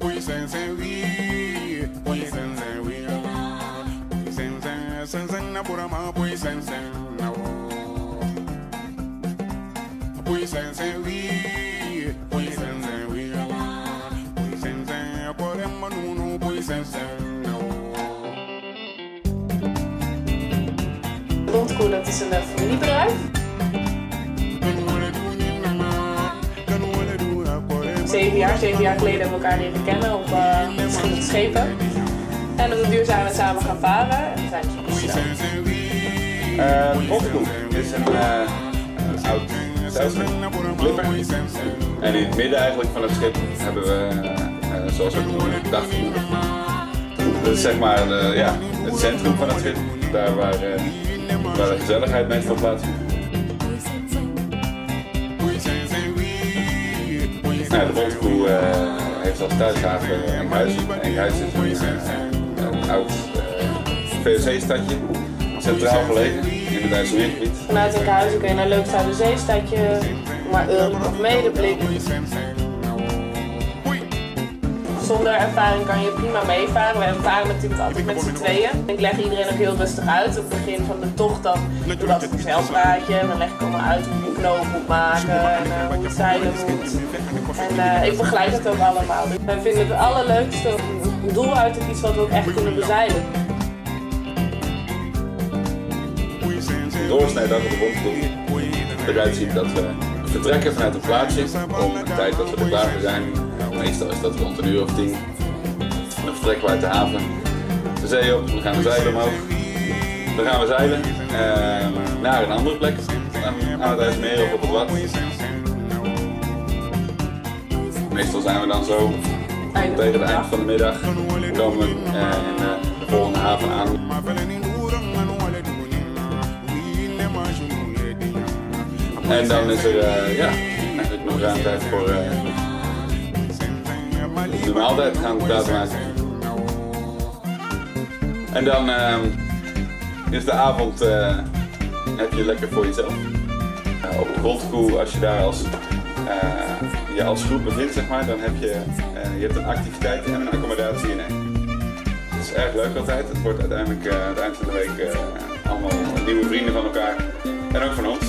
oui sen sen oui, oui sen sen oui, oui sen sen sen sen na burama, oui sen sen na wo, oui sen sen oui, oui sen sen oui, oui sen sen burama nunu, oui sen sen na wo. Bondcola is een familiebedrijf. Zeven jaar, zeven jaar geleden hebben we elkaar leren kennen op verschillende schepen. En op de duur zijn we samen gaan varen en we zijn snel. Uh, Rondkoe is een, uh, een oud zeilschip, Clipper. En in het midden eigenlijk van het schip hebben we, uh, zoals we het noemen, dagvoer. Dat is zeg maar ja, het centrum van het schip, daar waar, waar de gezelligheid meestal plaatsvindt. De Rondkoe uh, heeft als thuishaven Enkhuizen. Enkhuizen is een, uh, een oud VOC-stadje, centraal gelegen in het IJsselmeergebied. Vanuit Enkhuizen kun je naar Leukstoudenzeestadje, maar Urk of Medeblik. Zonder ervaring kan je prima meevaren. We varen natuurlijk altijd met z'n tweeën. Ik leg iedereen ook heel rustig uit. Op het begin van de tocht dan doe dat een zelfpraatje. Dan leg ik allemaal uit hoe je knoop moet maken en uh, hoe het zeilen moet. En uh, ik begeleid het ook allemaal. Dus wij vinden het allerleukste een doel uit te kiezen wat we ook echt kunnen bezeilen. Dat we de rondkoe eruit ziet dat we vertrekken vanuit een plaatsje om de tijd dat we er klaar voor zijn. Meestal is dat rond een uur of tien. Dan vertrekken we uit de haven de zee op, we gaan de zeilen omhoog. Dan gaan we zeilen uh, naar een andere plek aan, het IJsselmeer of op het Wad. Meestal zijn we dan zo tegen het eind van de middag komen we uh, in uh, de volgende haven aan. En dan is er ja, eigenlijk nog ruim tijd voor de maaltijd gaan praten maken. En dan uh, is de avond uh, heb je lekker voor jezelf. Uh, op Rondkoe, als je daar als, je als groep bevindt, zeg maar, dan heb je, je hebt een activiteit en een accommodatie in één. Het is erg leuk altijd. Het wordt uiteindelijk aan het eind van de week allemaal nieuwe vrienden van elkaar en ook van ons.